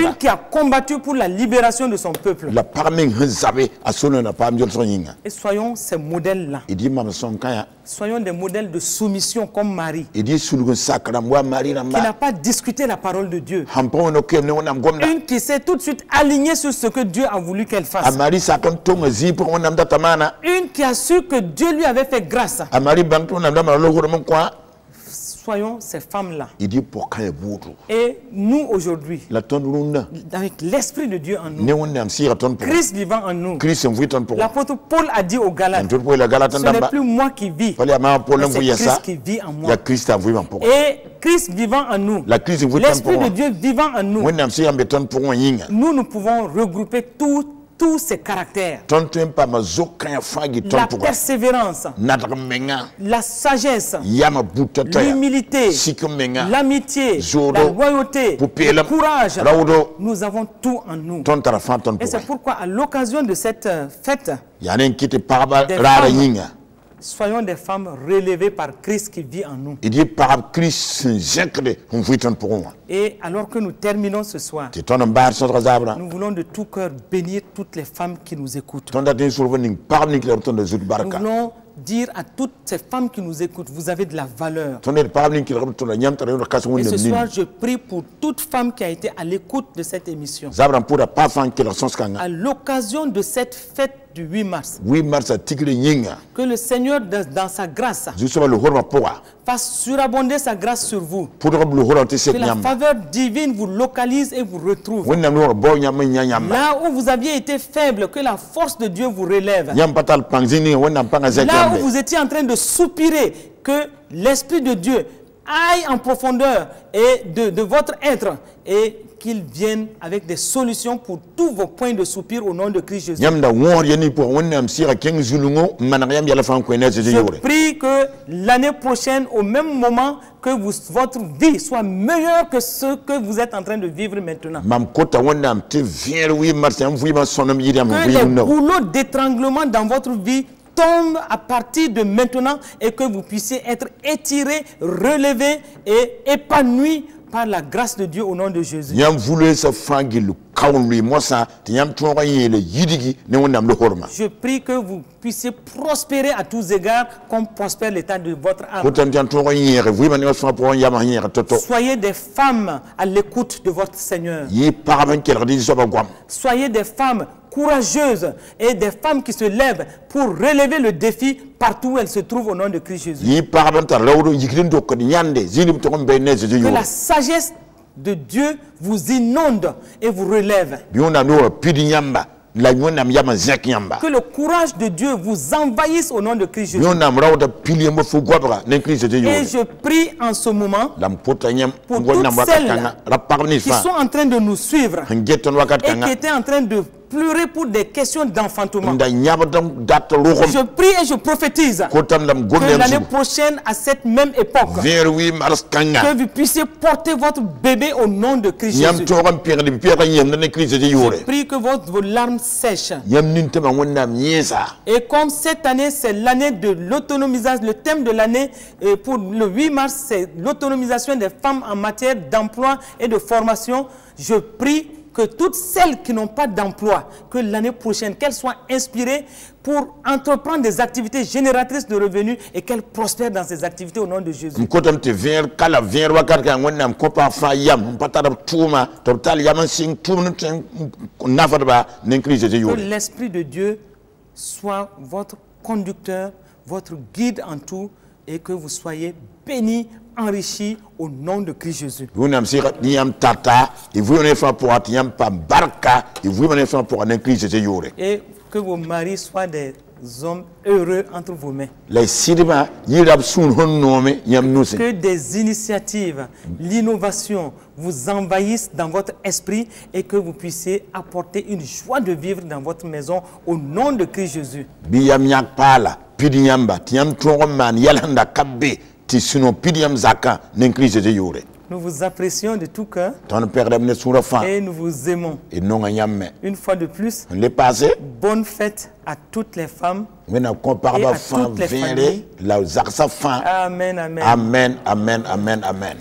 une qui a combattu pour la libération de son peuple. Et soyons ces modèles-là. kãya Soyons des modèles de soumission comme Marie, qui n'a pas discuté la parole de Dieu. Une qui s'est tout de suite alignée sur ce que Dieu a voulu qu'elle fasse. maari sak n tʋng zĩig pʋgẽ wẽnnaam data maana Une qui a su que Dieu lui avait fait grâce. Soyons ces femmes-là. Et nous, aujourd'hui, avec l'Esprit de Dieu en nous, Christ vivant en nous, l'apôtre Paul a dit aux Galates, ce n'est plus moi qui vis, mais c'est Christ qui vit en moi. Et Christ vivant en nous, l'Esprit de Dieu vivant en nous, nous, nous pouvons regrouper tous tous ces caractères. La persévérance, la sagesse, l'humilité, l'amitié, la loyauté, le courage. Nous avons tout en nous. Et c'est pourquoi, à l'occasion de cette euh, fête, Des femmes. Soyons des femmes relevées par Christ qui vit en nous. d yɩ pagb kirist sẽn zẽkde n vɩ tõnd pʋgẽ wã Et alors que nous terminons ce soir, nous voulons de tout cœur bénir toutes les femmes qui nous écoutent. Nous voulons dire à toutes ces femmes qui nous écoutent, vous avez de la valeur. Et ce soir, je prie pour toute femme qui a été à l'écoute de cette émission. À l'occasion de cette fête du 8 mars, 8 marsã tigre yĩnga que le Seigneur, dans sa grâce, pʋga fasse surabonder sa grâce sur vous. sek Que la faveur divine vous localise et vous retrouve. Là où vous aviez été faible, que la force de Dieu vous relève. Là où vous étiez en train de soupirer, que l'Esprit de Dieu aille en profondeur et de, de votre être et qu'il vienne avec des solutions pour tous vos points de soupir au nom de Christ Jésus. Je prie que l'année prochaine, au même moment, que vous- votre vie soit meilleure que ce que vous êtes en train de vivre maintenant. Que les boulots d'étranglement dans votre vie tombent à partir de maintenant et que vous puissiez être étirés, relevés et épanouis par la grâce de Dieu au nom de Jésus. Je prie que vous puissiez prospérer à tous égards comme prospère l'état de votre âme. Soyez des femmes à l'écoute de votre Seigneur. Soyez des femmes courageuses et des femmes qui se lèvent pour relever le défi partout où elles se trouvent au nom de Christ Jésus. Que la sagesse de Dieu vous inonde et vous relève. yãmba Que le courage de Dieu vous envahisse au nom de Christ Jésus. Et je prie en ce moment pour toutes celles qui sont en train de nous suivre et qui étaient en train de pleurer pour des questions d'enfantement. Je prie et je prophétise que l'année prochaine, à cette même époque, que vous puissiez porter votre bébé au nom de Christ Jésus. yʋʋre Prie que votre, vos larmes sèchent. Et comme cette année, c'est l'année de l'autonomisation, le thème de l'année euh, pour le 8 mars, c'est l'autonomisation des femmes en matière d'emploi et de formation, je prie que toutes celles qui n'ont pas d'emploi, que l'année prochaine, qu'elles soient inspirées pour entreprendre des activités génératrices de revenus et qu'elles prospèrent dans ces activités au nom de Jésus. Que l'Esprit de Dieu soit votre conducteur, votre guide en tout et que vous soyez bénis, enrichis au nom de Christ Jésus. yãmb tata vɩɩmã ne fãa pʋga ne kirist zeezi yʋʋre Et que vos maris soient des hommes heureux entre vos mains. Que des initiatives, l'innovation vous envahissent dans votre esprit et que vous puissiez apporter une joie de vivre dans votre maison au nom de Christ Jésus. Bɩ yam yãk paala pidi yãmba tɩ yãmb tõog n maan yɛl sẽn da ka be tɩ sũ pid yãmb zakã ne kirist zeezi yʋʋre Nous vous apprécions de tout cœur et nous vous aimons. yãmb me Une fois de plus, n le paase bonne fête à toutes les femmes. Et à toutes les familles. Amen, amen. amen amen amen amen